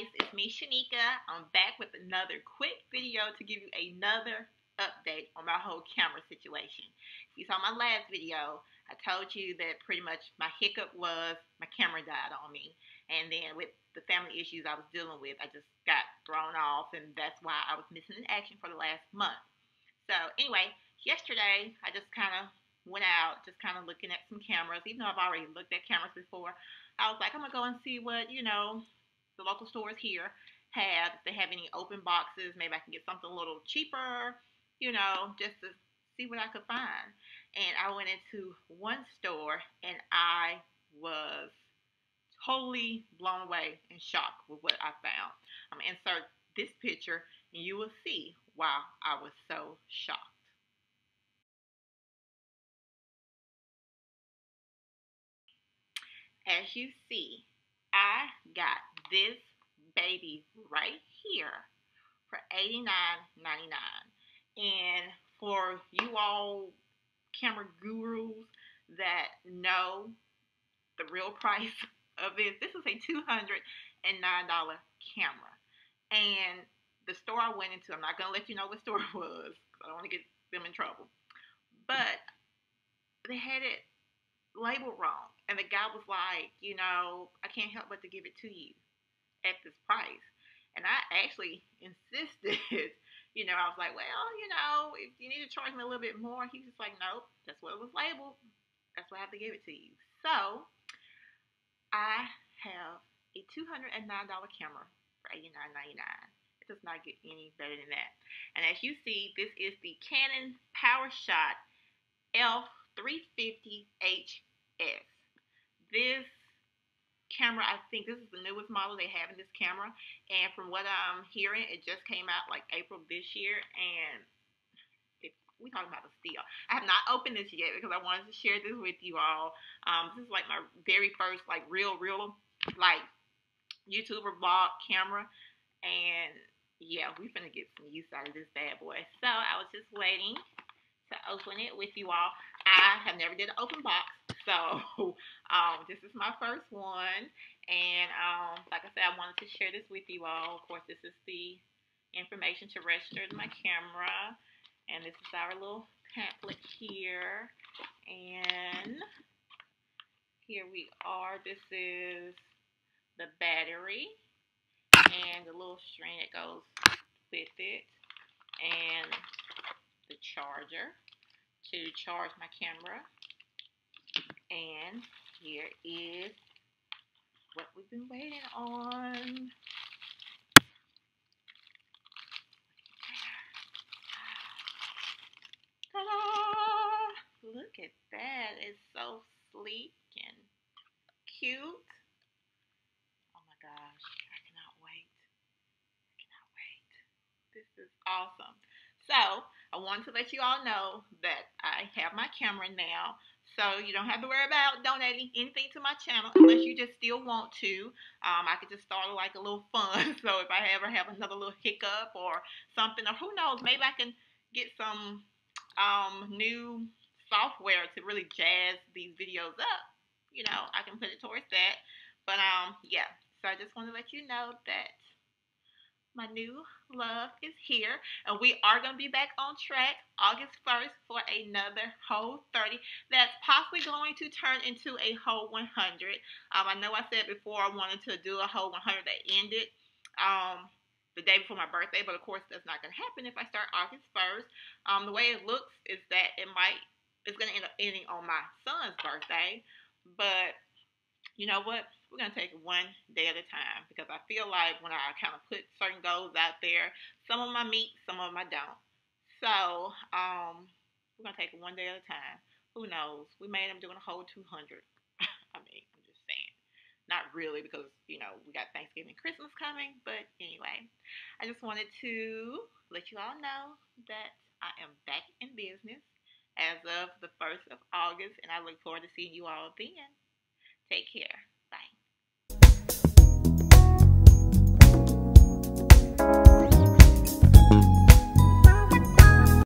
guys, it's me Shunika. I'm back with another quick video to give you another update on my whole camera situation. If you saw my last video, I told you that pretty much my hiccup was my camera died on me. And then with the family issues I was dealing with, I just got thrown off and that's why I was missing in action for the last month. So anyway, yesterday I just kind of went out just kind of looking at some cameras. Even though I've already looked at cameras before, I was like, I'm to go and see what, you know, the local stores here have. If they have any open boxes, maybe I can get something a little cheaper, you know, just to see what I could find. And I went into one store and I was totally blown away and shocked with what I found. I'm going to insert this picture and you will see why I was so shocked. As you see, I got this baby right here for $89.99. And for you all camera gurus that know the real price of this, this is a $209 camera. And the store I went into, I'm not going to let you know what store it was. I don't want to get them in trouble. But they had it labeled wrong. And the guy was like, you know, I can't help but to give it to you at this price. And I actually insisted, you know, I was like, well, you know, if you need to charge me a little bit more, he was like, nope, that's what it was labeled. That's why I have to give it to you. So I have a $209 camera for $89.99. It does not get any better than that. And as you see, this is the Canon PowerShot F350HS this camera, I think this is the newest model they have in this camera. And from what I'm hearing, it just came out like April this year. And we talking about a steal. I have not opened this yet because I wanted to share this with you all. Um, this is like my very first like real, real like YouTuber vlog camera. And yeah, we finna get some use out of this bad boy. So I was just waiting to open it with you all. I have never did an open box, so um, this is my first one. And um, like I said, I wanted to share this with you all. Of course, this is the information to register my camera. And this is our little pamphlet here. And here we are. This is the battery and the little string that goes with it. And the charger to charge my camera. And here is what we've been waiting on. Ah. Ah. Look at that. It's so sleek and cute. Oh my gosh. I cannot wait. I cannot wait. This is awesome. So, I wanted to let you all know that I have my camera now. So you don't have to worry about donating anything to my channel unless you just still want to. Um, I could just start like a little fun. So if I ever have another little hiccup or something, or who knows, maybe I can get some um, new software to really jazz these videos up. You know, I can put it towards that. But um, yeah. So I just want to let you know that my new love is here and we are going to be back on track august 1st for another whole 30 that's possibly going to turn into a whole 100 um, i know i said before i wanted to do a whole 100 that ended um, the day before my birthday but of course that's not going to happen if i start august 1st um, the way it looks is that it might it's going to end up ending on my son's birthday but you know what we're going to take one day at a time because I feel like when I kind of put certain goals out there, some of I meet, some of them I don't. So, um, we're going to take one day at a time. Who knows? We may end up doing a whole 200. I mean, I'm just saying. Not really because, you know, we got Thanksgiving Christmas coming. But anyway, I just wanted to let you all know that I am back in business as of the 1st of August. And I look forward to seeing you all then. Take care.